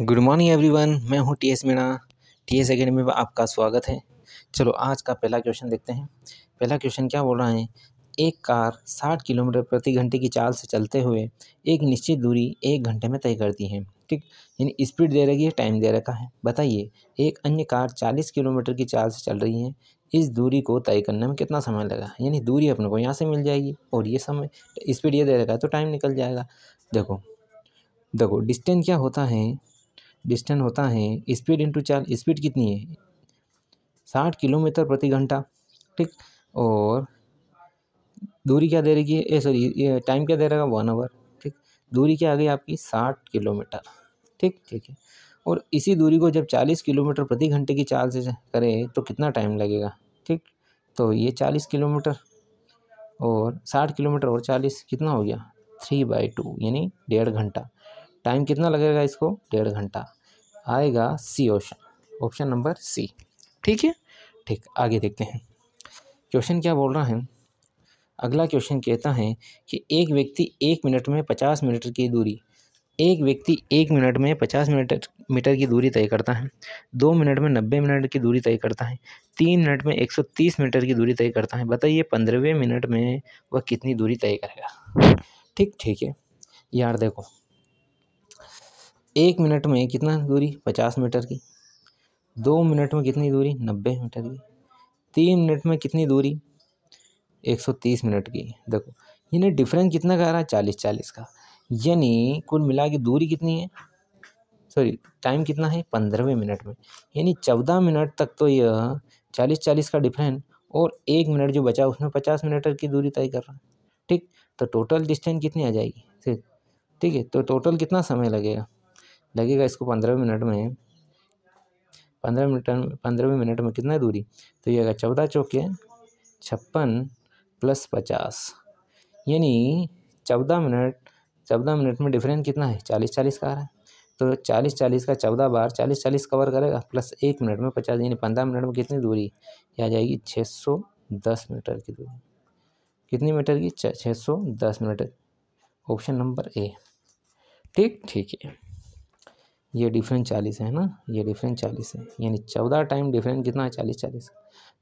Good morning everyone मैं हूँ T S Meena T S academy में आपका स्वागत है। चलो, आज का पहला क्वेश्चन देखते हैं। पहला क्वेश्चन क्या बोल रहा है? एक कार 60 किलोमीटर प्रति घंटे की चाल से चलते हुए एक निश्चित दूरी एक घंटे में तय करती है। ठीक? यानी स्पीड दे रखी है टाइम दे रखा है। बताइए, एक अन्य कार 40 किलोमीटर की चाल से चल रही है, इस दूरी को तय करने में कितना समय लगा? यानी दूरी अपने को यहाँ से मिल जाएगी और ये समय स्पीड ये दे रखा है तो टाइम निकल जाएगा। देखो देखो डिस्टेंस क्या होता है? डिस्टेंस होता है, स्पीड इंटू चाल स्पीड कितनी है? साठ किलोमीटर प्रति घंटा, ठीक? और दूरी क्या दे रही है? सॉरी टाइम क्या दे रहेगा वन आवर ठीक? दूरी क्या आ गई आपकी? साठ किलोमीटर, ठीक? ठीक है। और इसी दूरी को जब चालीस किलोमीटर प्रति घंटे की चाल से करें तो कितना टाइम लगेगा, ठीक? तो ये चालीस किलोमीटर और साठ किलोमीटर और चालीस कितना हो गया? थ्री बाई टू यानी डेढ़ घंटा। टाइम कितना लगेगा इसको? डेढ़ घंटा। आएगा C option option number C ठीक है? ठीक, आगे देखते हैं। क्वेश्चन क्या बोल रहा है? अगला क्वेश्चन कहता है कि एक व्यक्ति एक मिनट में पचास मीटर की दूरी, एक व्यक्ति एक मिनट में पचास मीटर मीटर की दूरी तय करता है, दो मिनट में नब्बे मिनट की दूरी तय करता है, तीन मिनट में एक सौ तीस मीटर की दूरी तय करता है। बताइए पंद्रहवें मिनट में वह कितनी दूरी तय करेगा? ठीक ठीक है। यार देखो एक मिनट में कितना दूरी पचास मीटर की? दो मिनट में कितनी दूरी? नब्बे मीटर की। तीन मिनट में कितनी दूरी? एक सौ तीस मिनट की। देखो, यानी डिफरेंस कितना का आ रहा है? चालीस चालीस का। यानी कुल मिला के दूरी कितनी है? सॉरी टाइम कितना है? पंद्रहवें मिनट में। यानी चौदह मिनट तक तो यह चालीस चालीस का डिफरेंस और एक मिनट जो बचा उसमें पचास मीटर की दूरी तय कर रहा है। ठीक? तो टोटल डिस्टेंस कितनी आ जाएगी? ठीक? ठीक है तो टोटल कितना समय लगेगा? लगेगा इसको पंद्रह मिनट में, पंद्रह मिनट, पंद्रहवें मिनट में कितना दूरी? तो ये अगर चौदह चौके छप्पन प्लस पचास। यानी चौदह मिनट चौदह मिनट में डिफरेंस कितना है? चालीस चालीस का आ रहा है। तो चालीस चालीस का चौदह बार चालीस चालीस कवर करेगा, प्लस एक मिनट में पचास, यानी पंद्रह मिनट में कितनी दूरी? आ जाएगी छः सौ दस मीटर की दूरी। कितनी मीटर की? छः सौ दस मीटर। ऑप्शन नंबर ए। ठीक ठीक है। ये डिफरेंस चालीस है ना? ये डिफरेंस चालीस है। यानी चौदह टाइम डिफरेंस कितना है? चालीस चालीस।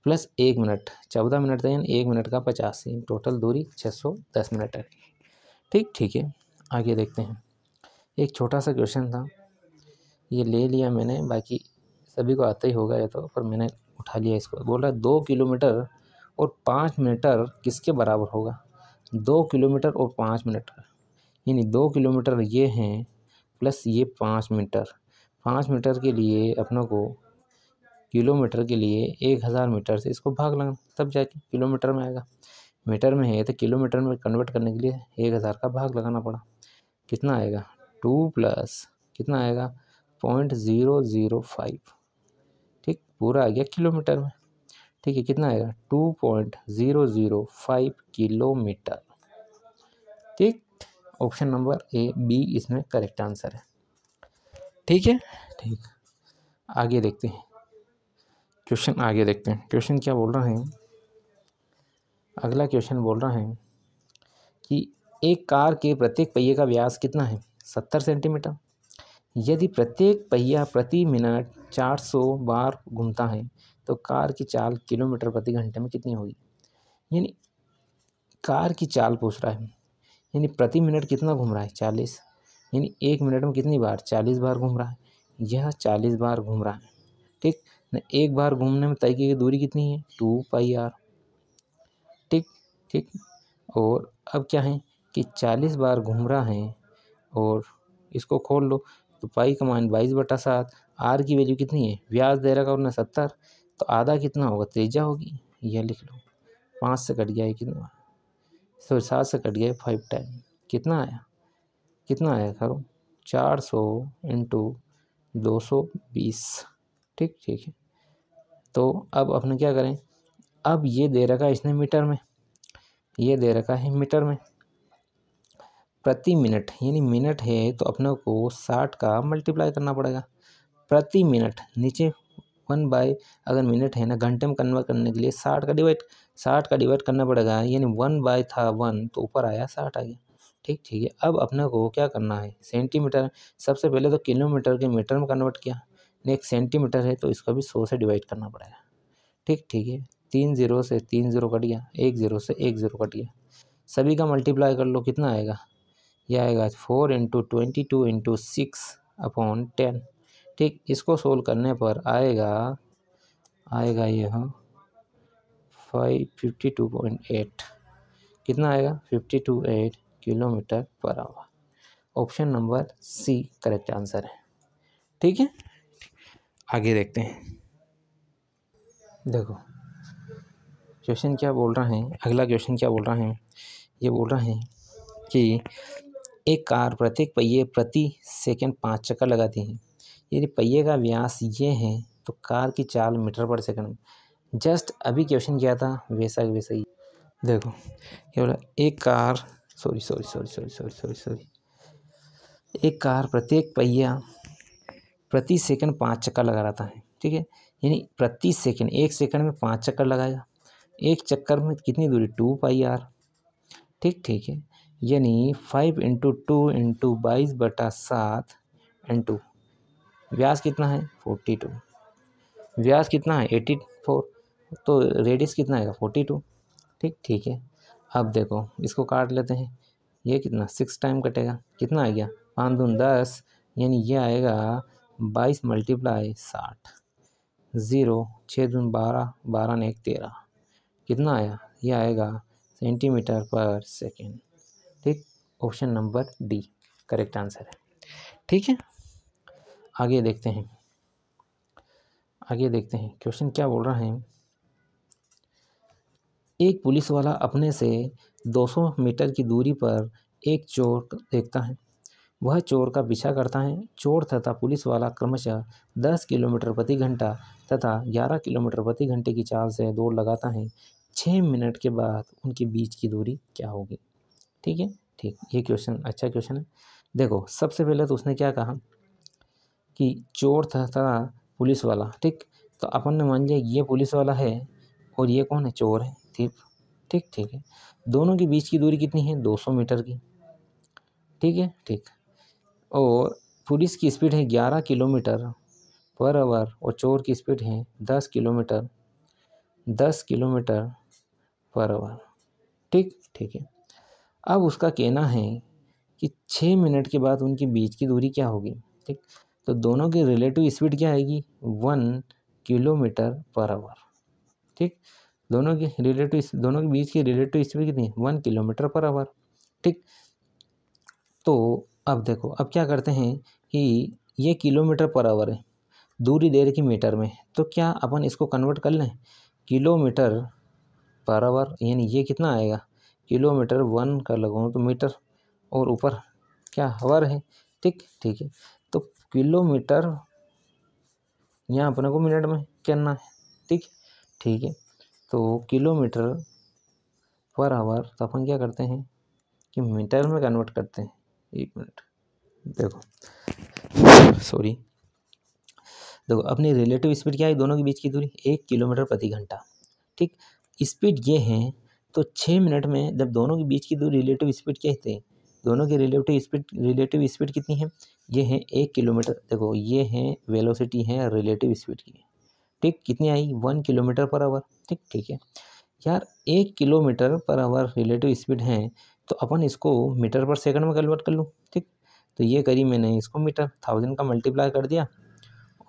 प्लस एक मिनट चौदह मिनट था यानी एक मिनट का पचास टोटल दूरी छः सौ दस मिनट है। ठीक ठीक है। आगे देखते हैं। एक छोटा सा क्वेश्चन था। ये ले लिया मैंने। बाकी सभी को आता ही होगा या तो पर मैंने उठा लिया इसको। बोल रहा दो किलोमीटर और पाँच मीटर किसके बराबर होगा? दो किलोमीटर और पाँच मीटर यानी दो किलोमीटर ये हैं प्लस ये पाँच मीटर पाँच मीटर के लिए अपनों को किलोमीटर के लिए एक हज़ार मीटर से इसको भाग लगाना, तब जाके किलोमीटर में आएगा। मीटर में है तो किलोमीटर में कन्वर्ट करने के लिए एक हज़ार का भाग लगाना पड़ा। कितना आएगा? टू प्लस कितना आएगा? Point zero zero five. ठीक, पूरा आ गया किलोमीटर में। ठीक है, कितना आएगा? Two point zero zero five kilometre. ठीक ऑप्शन नंबर ए बी इसमें करेक्ट आंसर है। ठीक है? ठीक। आगे देखते हैं। क्वेश्चन आगे देखते हैं। क्वेश्चन क्या बोल रहा है? अगला क्वेश्चन बोल रहा है कि एक कार के प्रत्येक पहिए का व्यास कितना है? सत्तर सेंटीमीटर। यदि प्रत्येक पहिया प्रति मिनट चार सौ बार घूमता है तो कार की चाल किलोमीटर प्रति घंटे में कितनी होगी? यानी कार की चाल पूछ रहा है। यानी प्रति मिनट कितना घूम रहा है? चालीस। यानी एक मिनट में कितनी बार? चालीस बार घूम रहा है। यह चालीस बार घूम रहा है। ठीक? न, एक बार घूमने में तय की दूरी कितनी है? Two pi r. ठीक? ठीक? और अब क्या है कि चालीस बार घूम रहा है और इसको खोल लो तो पाई का मान बाईस बटा सात, आर की वैल्यू कितनी है? व्याज दे रहा और सत्तर तो आधा कितना होगा? त्रिज्या होगी। यह लिख लो। पाँच से कट गया है कितना? सो सात से कट गया फाइव टाइम कितना आया? कितना आया करो चार सौ इंटू दो सौ बीस। ठीक ठीक है। तो अब अपने क्या करें? अब ये दे रखा है इसने मीटर में। ये दे रखा है मीटर में। प्रति मिनट, यानी मिनट है तो अपने को साठ का मल्टीप्लाई करना पड़ेगा। प्रति मिनट नीचे वन बाय अगर मिनट है ना, घंटे में कन्वर्ट करने के लिए साठ का डिवाइड साठ का डिवाइड करना पड़ेगा, यानी वन बाय था वन तो ऊपर आया साठ आ गया ठीक ठीक है, अब अपने को क्या करना है? सेंटीमीटर सबसे पहले तो किलोमीटर के मीटर में कन्वर्ट किया। नेक्स्ट सेंटीमीटर है तो इसको भी सौ से डिवाइड करना पड़ेगा। ठीक ठीक है, तीन ज़ीरो से तीन ज़ीरो कट गया, एक ज़ीरो से एक ज़ीरो कट गया। सभी का मल्टीप्लाई कर लो, कितना आएगा? यह आएगा four into twenty two into six upon ten ठीक इसको सोल्व करने पर आएगा आएगा यह five fifty two point eight. कितना आएगा? Fifty two eight kilometre per hour. Option number C correct answer है। ठीक है? आगे देखते हैं। देखो, क्वेश्चन क्या बोल रहा है? अगला क्वेश्चन क्या बोल रहा है? ये बोल रहा है कि एक कार प्रत्येक पहिए प्रति सेकंड पाँच चक्कर लगाती है। यदि पहिए का व्यास ये है तो कार की चाल मीटर पर सेकंड। जस्ट अभी क्वेश्चन किया था, वैसा वैसा ही। देखो क्या बोला एक car sorry sorry sorry sorry sorry sorry sorry एक कार प्रत्येक पहिया प्रति सेकंड पाँच चक्कर लगा रहता है, ठीक है? यानी प्रति सेकंड, एक सेकंड में पाँच चक्कर लगाया एक चक्कर में कितनी दूरी? Two pi r. ठीक ठीक है? यानी फाइव इंटू टू इंटू बाईस बटा सात इंटू। व्यास कितना है? फोर्टी टू व्यास कितना है? एटी फोर तो रेडियस कितना आएगा? फोर्टी टू ठीक ठीक है। अब देखो, इसको काट लेते हैं। ये कितना? सिक्स टाइम कटेगा। कितना आ गया? पाँच दून दस, यानी ये आएगा बाईस मल्टीप्लाई साठ. ज़ीरो छः दून बारह बारह ने एक तेरह. कितना आया? ये आएगा सेंटीमीटर पर सेकेंड ठीक option number D correct answer है। ठीक है? आगे देखते हैं। आगे देखते हैं। क्वेश्चन क्या बोल रहा है? एक पुलिस वाला अपने से 200 मीटर की दूरी पर एक चोर देखता है। वह चोर का पीछा करता है। चोर तथा पुलिस वाला क्रमशः 10 किलोमीटर प्रति घंटा तथा 11 किलोमीटर प्रति घंटे की चाल से दौड़ लगाता है। छः मिनट के बाद उनके बीच की दूरी क्या होगी? ठीक है? ठीक। ये क्वेश्चन अच्छा क्वेश्चन है। देखो, सबसे पहले तो उसने क्या कहा? कि चोर था था पुलिस वाला, ठीक? तो अपन ने मान लिया, ये पुलिस वाला है और ये कौन है? चोर है, ठीक? ठीक ठीक है। दोनों के बीच की दूरी कितनी है? दो सौ मीटर की, ठीक है? ठीक। और पुलिस की स्पीड है ग्यारह किलोमीटर पर आवर और चोर की स्पीड है दस किलोमीटर दस किलोमीटर पर आवर, ठीक? ठीक है। अब उसका कहना है कि छः मिनट के बाद उनके बीच की दूरी क्या होगी, ठीक? तो दोनों की रिलेटिव स्पीड क्या आएगी? वन किलोमीटर पर आवर ठीक? दोनों की रिलेटिव दोनों के बीच की रिलेटिव स्पीड कितनी है? वन किलोमीटर पर आवर ठीक? तो अब देखो, अब क्या करते हैं कि ये किलोमीटर पर आवर है। दूरी देर की मीटर में तो क्या अपन इसको कन्वर्ट कर लें? किलोमीटर पर आवर यानी ये कितना आएगा? किलोमीटर वन का लगाऊँ तो मीटर और ऊपर क्या हवर है? ठीक ठीक है। किलोमीटर? यहाँ अपने को मिनट में करना है, ठीक? ठीक है तो किलोमीटर पर आवर तो अपन क्या करते हैं कि मीटर में कन्वर्ट करते हैं, एक मिनट, देखो सॉरी देखो, अपनी रिलेटिव स्पीड क्या है, दोनों के बीच की दूरी, एक किलोमीटर प्रति घंटा, ठीक? स्पीड ये है तो छः मिनट में जब दोनों के बीच की दूरी रिलेटिव स्पीड क्या है दोनों की रिलेटिव स्पीड रिलेटिव स्पीड कितनी है? ये है एक किलोमीटर। देखो, ये है वेलोसिटी है रिलेटिव स्पीड की। ठीक, कितनी आई? वन किलोमीटर पर आवर ठीक ठीक है। यार, एक kilometre per our relative speed है तो अपन इसको मीटर पर सेकंड में कन्वर्ट कर लूँ। ठीक तो ये करी मैंने इसको मीटर थाउज़ेंड का मल्टीप्लाई कर दिया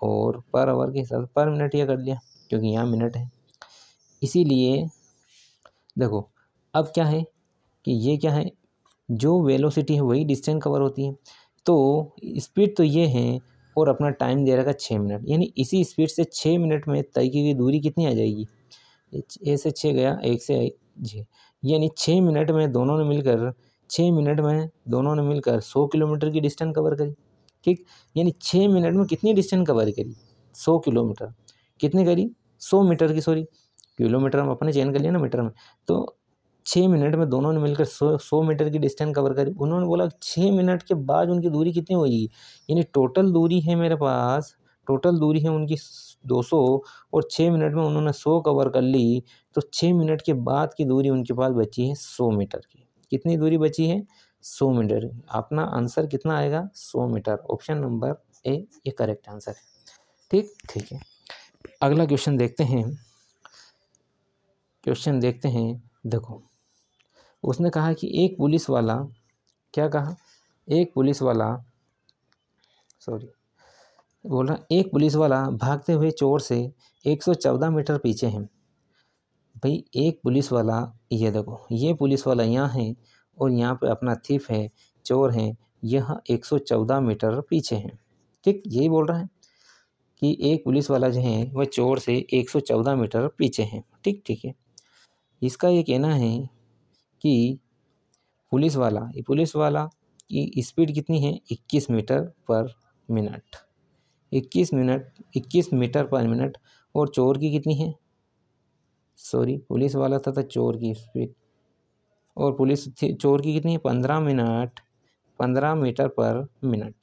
और पर आवर के हिसाब से पर मिनट ये कर दिया, क्योंकि यहाँ मिनट है। इसीलिए, देखो, अब क्या है कि ये क्या है? जो वेलोसिटी है वही डिस्टेंस कवर होती है। तो स्पीड तो ये है और अपना टाइम दे रखा छः मिनट यानी इसी स्पीड से छः मिनट में तय की गई दूरी कितनी आ जाएगी? ए से छः गया, एक से जी। यानी छः मिनट में दोनों ने मिलकर छः मिनट में दोनों ने मिलकर सौ किलोमीटर की डिस्टेंस कवर करी। ठीक? यानी छः मिनट में कितनी डिस्टेंस कवर करी? सौ किलोमीटर। कितनी करी? सौ मीटर की सॉरी किलोमीटर हम अपने चेंज कर लिया ना मीटर में। तो छः मिनट में दोनों ने मिलकर सौ सौ मीटर की डिस्टेंस कवर करी। उन्होंने बोला छः मिनट के बाद उनकी दूरी कितनी होगी? यानी टोटल दूरी है मेरे पास, टोटल दूरी है उनकी दो सौ और छः मिनट में उन्होंने सौ कवर कर ली तो छः मिनट के बाद की दूरी उनके पास बची है सौ मीटर की। कितनी दूरी बची है? सौ मीटर। अपना आंसर कितना आएगा? सौ मीटर। ऑप्शन नंबर ए, ये करेक्ट आंसर है। ठीक? ठीक है। अगला क्वेश्चन देखते हैं। क्वेश्चन देखते हैं। देखो उसने कहा कि एक पुलिस वाला, क्या कहा? एक पुलिस वाला सॉरी बोल रहा, एक पुलिस वाला भागते हुए चोर से 114 मीटर पीछे है। भाई, एक पुलिस वाला, ये देखो, ये पुलिस वाला यहाँ है और यहाँ पे अपना थीफ है, चोर है, यह 114 मीटर पीछे है। ठीक, यही बोल रहा है कि एक पुलिस वाला जो है, वह चोर से 114 मीटर पीछे है। ठीक ठीक है। इसका ये कहना है कि पुलिस वाला ये पुलिस वाला की स्पीड कितनी है? 21 metre per minute. 21 minute 21 metre per minute और चोर की कितनी है? सॉरी पुलिस वाला था, था चोर की स्पीड। और पुलिस थी चोर की कितनी है? पंद्रह मिनट पंद्रह मीटर पर मिनट।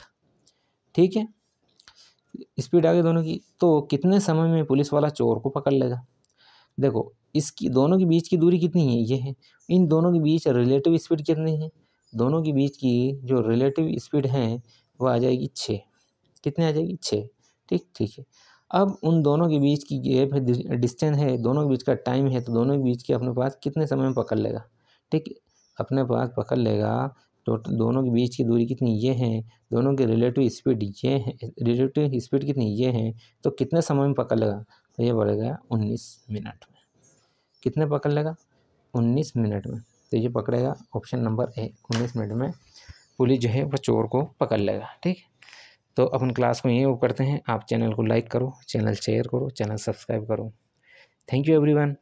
ठीक है? स्पीड आगे दोनों की तो कितने समय में पुलिस वाला चोर को पकड़ लेगा? देखो इसकी, दोनों के बीच की दूरी कितनी है? ये है। इन दोनों के बीच रिलेटिव स्पीड कितनी है? दोनों के बीच की जो रिलेटिव स्पीड है, वो आ जाएगी छः कितनी आ जाएगी? छः ठीक ठीक है। अब उन दोनों के बीच की गैप है डिस्टेंस है, दोनों के बीच का टाइम है तो दोनों के बीच के अपने पास कितने समय में पकड़ लेगा? ठीक, अपने पास पकड़ लेगा तो दोनों के बीच की दूरी कितनी ये है, दोनों की रिलेटिव स्पीड ये है रिलेटिव स्पीड कितनी ये है तो कितने समय में पकड़ लेगा? तो ये बढ़ेगा उन्नीस मिनट में। कितने पकड़ लेगा? उन्नीस मिनट में। तो ये पकड़ेगा ऑप्शन नंबर ए उन्नीस मिनट में पुलिस जो है वह चोर को पकड़ लेगा, ठीक तो अपन क्लास को यहीं करते हैं। आप चैनल को लाइक करो चैनल शेयर करो चैनल सब्सक्राइब करो। Thank you everyone